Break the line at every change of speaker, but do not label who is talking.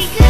Because.